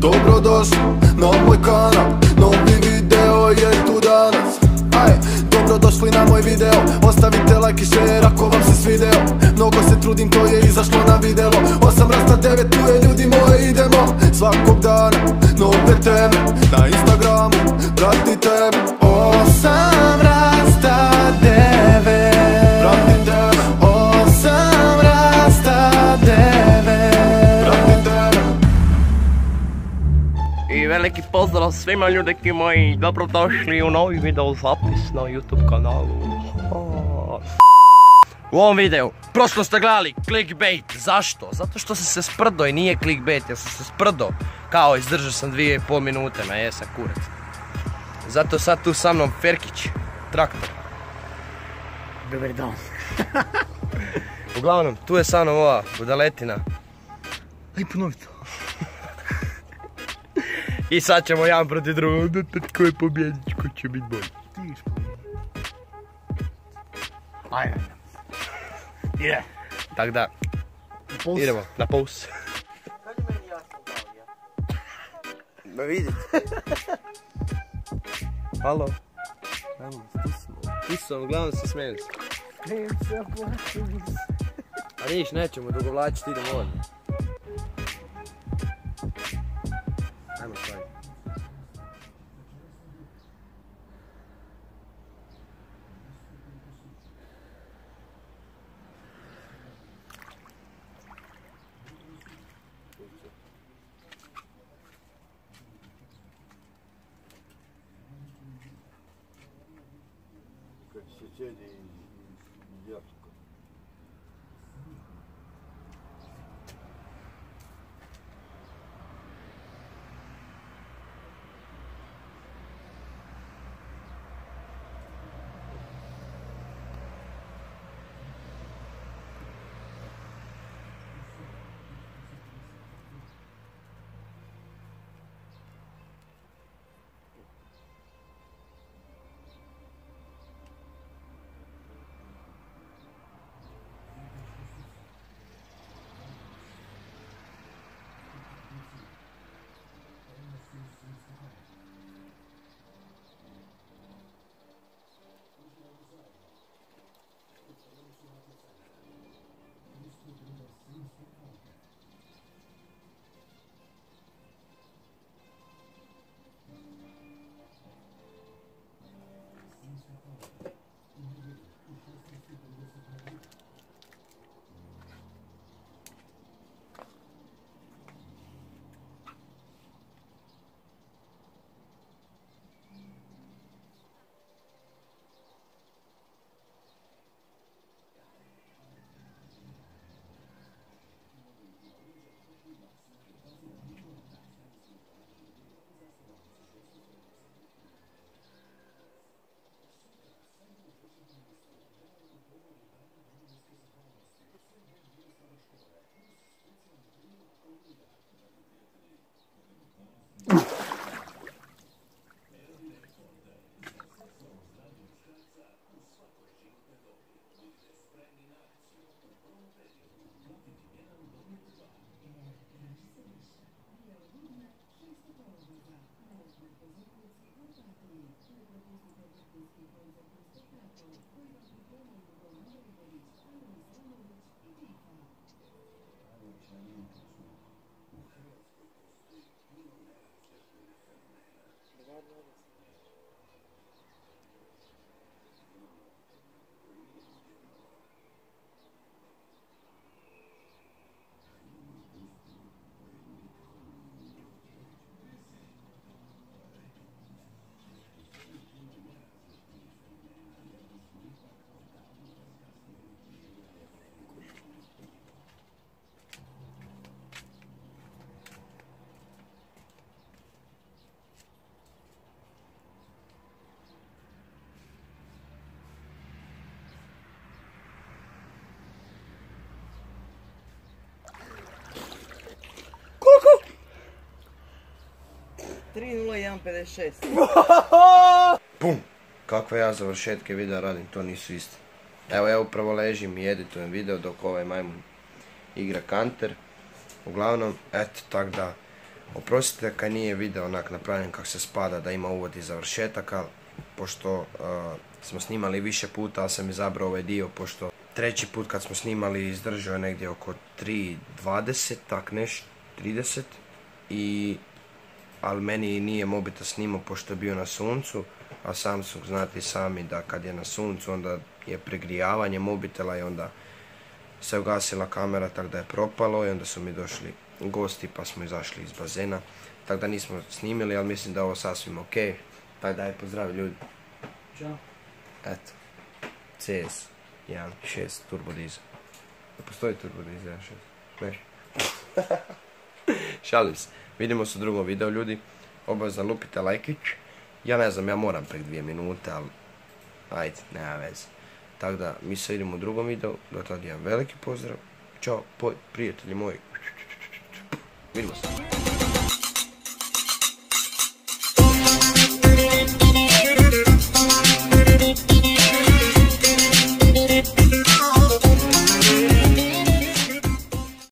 Dobrodošli na moj kanal Novi video je tu danas. Aj, dobrodošli na moj video Ostavite like i share ako vam se svideo Mnogo se trudim, to je izašlo na video Osam rasta devet, tu je ljudi moje idemo. Svakog dana, nove teme Na Instagramu, pratite me. Osam I veliki pozdrav svima ljudeki moji, dobrodošli u novi video zapis na YouTube kanalu. U ovom videu, prošlo ste gledali clickbait, zašto? Zato što sam se sprdo i nije clickbait, ja sam se sprdo. Kao izdržao sam dvije i pol minute, ma jesam kurac. Zato sad tu sa mnom Ferkić, traktor. Dobar dan. Uglavnom, tu je sa mnom ova budaletina. Aj ponovi to. I sad ćemo jedan protiv drugog, ko je pobjedit, ko će biti bolji. Ti iš Ajde. Ide. Tak da, Puls. idemo na puls. Ma vidite. Halo. Evo, tu smo. Tu sam, uglavnom se smijem se. Smijem se, ja plaćam se. A niš, nećemo dugovlačiti, idemo odmah. 谢谢。3.01.56 Pum! Kakve ja završetke videa radim, to nisu isti. Evo ja upravo ležim i editujem video dok ovaj majmun igra kanter. Uglavnom, eto, tak da. Oprostite kad nije video onak napravljen kako se spada da ima uvod i završetak, ali pošto uh, smo snimali više puta, ali sam izabrao ovaj dio, pošto treći put kad smo snimali izdržao je negdje oko 3.20, tak neš, 30 i ali meni nije mobitel snimao pošto je bio na suncu, a Samsung znate i sami da kad je na suncu onda je pregrijavanje mobitela i onda se ugasila kamera tako da je propalo i onda su mi došli gosti pa smo izašli iz bazena. Tako da nismo snimili, ali mislim da je ovo sasvim ok. Pa daj pozdrav ljudi. Ćao. Eto. CS 1.6 turbo dizel. Ne postoji turbo dizel 1.6? Ne. Šalim se. Vidimo se u drugom videu ljudi. Obavezno lupite lajkić. Ja ne znam, ja moram prek dvije minute, ali ajde, nema veze. Tako da, mi se vidimo u drugom videu. Do tada jedan veliki pozdrav. Ćao, prijatelji moji. Vidimo se.